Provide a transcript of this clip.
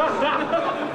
Ha, ha, ha.